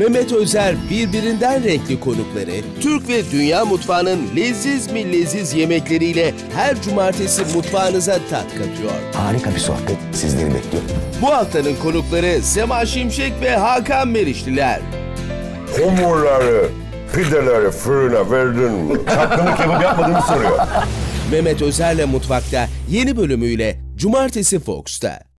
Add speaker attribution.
Speaker 1: Mehmet Özer birbirinden renkli konukları, Türk ve dünya mutfağının leziz mi leziz yemekleriyle her cumartesi mutfağınıza tat katıyor.
Speaker 2: Harika bir sohbet sizleri bekliyor.
Speaker 1: Bu haftanın konukları Sema Şimşek ve Hakan Meriçliler.
Speaker 3: Hamurları, pideleri fırına verdin mi? Çapkınlık yapıp yapmadığını soruyor.
Speaker 1: Mehmet Özer'le Mutfak'ta yeni bölümüyle Cumartesi Fox'ta.